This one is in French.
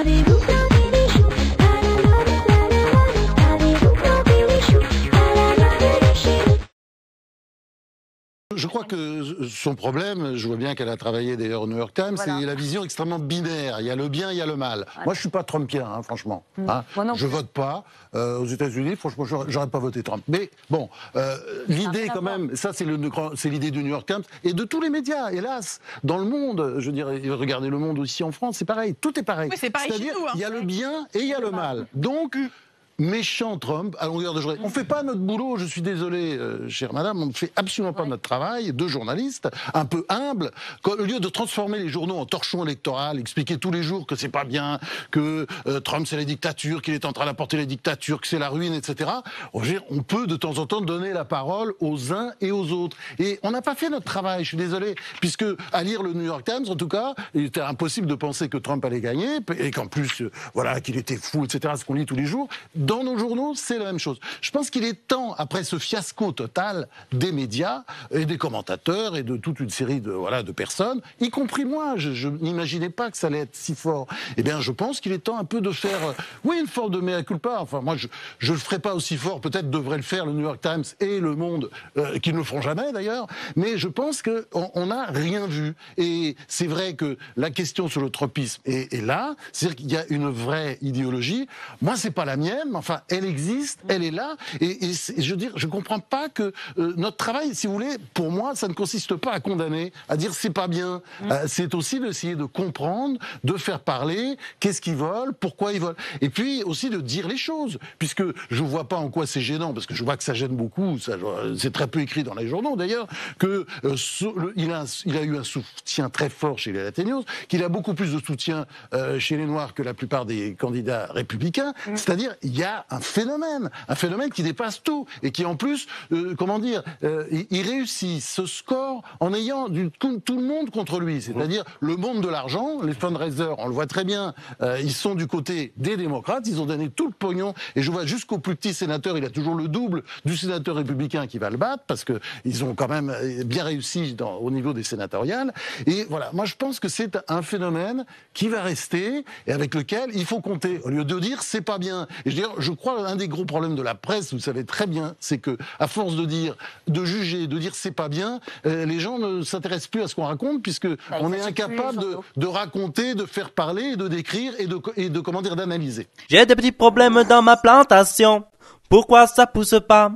How did you know? Je crois que son problème, je vois bien qu'elle a travaillé d'ailleurs au New York Times, Voilà. c'est la vision extrêmement binaire. Il y a le bien, il y a le mal. Moi, je suis pas Trumpien, hein, franchement. hein. Moi non je vote pas euh, aux États-Unis. Franchement, j'aurais pas voté Trump. Mais bon, euh, l'idée quand même, ça c'est l'idée du New York Times et de tous les médias, hélas, dans le monde. Je dirais, regardez le monde aussi en France, c'est pareil. Tout est pareil. Oui, c'est pareil chez C'est-à-dire, nous, hein. il y a le bien et il y a le mal. Donc méchant Trump à longueur de journée. On fait pas notre boulot, je suis désolé, euh, chère madame, on ne fait absolument pas notre travail de journaliste, un peu humble. Quand- au lieu de transformer les journaux en torchons électoral, expliquer tous les jours que c'est pas bien, que euh, Trump c'est la dictature, qu'il est en train d'apporter la dictature, que c'est la ruine, etc. On peut de temps en temps donner la parole aux uns et aux autres. Et on n'a pas fait notre travail, je suis désolé, puisque à lire le New York Times, en tout cas, il était impossible de penser que Trump allait gagner et qu'en plus, euh, voilà, qu'il était fou, etc. Ce qu'on lit tous les jours. Dans nos journaux, c'est la même chose. Je pense qu'il est temps, après ce fiasco total des médias et des commentateurs et de toute une série de voilà de personnes, y compris moi, je, n'imaginais pas que ça allait être si fort. Eh bien, je pense qu'il est temps un peu de faire, euh, oui, une forme de mea culpa. Enfin, moi, je je le ferai pas aussi fort. Peut-être devrait le faire le New York Times et Le Monde, euh, qui ne le feront jamais d'ailleurs. Mais je pense que on on n'a rien vu. Et c'est vrai que la question sur le tropisme est, là. C'est-à-dire qu'il y a une vraie idéologie. Moi, c'est pas la mienne, enfin, elle existe, elle est là. Et, je veux dire, je comprends pas que euh, notre travail, si vous voulez, pour moi, ça ne consiste pas à condamner, à dire c'est pas bien. Euh, c'est aussi d'essayer de comprendre, de faire parler, qu'est-ce qu'ils veulent, pourquoi ils veulent. Et puis aussi de dire les choses, puisque je vois pas en quoi c'est gênant, parce que je vois que ça gêne beaucoup. ça, euh, C'est très peu écrit dans les journaux d'ailleurs, que euh, so- le- il, a, un- il a eu un soutien très fort chez les Latinos, qu'il a beaucoup plus de soutien chez les Noirs que la plupart des candidats républicains. C'est-à-dire, il y a un phénomène, un phénomène qui dépasse tout et qui en plus, euh, comment dire, euh, il, il réussit ce score en ayant du, tout, tout le monde contre lui. C'est-à-dire le monde de l'argent, les fundraisers, on le voit très bien, euh, ils sont du côté des démocrates, ils ont donné tout le pognon et je vois jusqu'au plus petit sénateur, il a toujours le double du sénateur républicain qui va le battre parce que ils ont quand même bien réussi dans- au niveau des sénatoriales. Et voilà, moi je pense que c'est un phénomène qui va rester et avec lequel il faut compter. Au lieu de dire c'est pas bien. Et je, je crois un des gros problèmes de la presse, vous savez très bien, c'est que à force de dire, de juger, de dire c'est pas bien, euh, les gens ne s'intéressent plus à ce qu'on raconte puisque on est incapable de, raconter, de faire parler, de décrire et de, et de comment dire d'analyser. J'ai des petits problèmes dans ma plantation. Pourquoi ça pousse pas?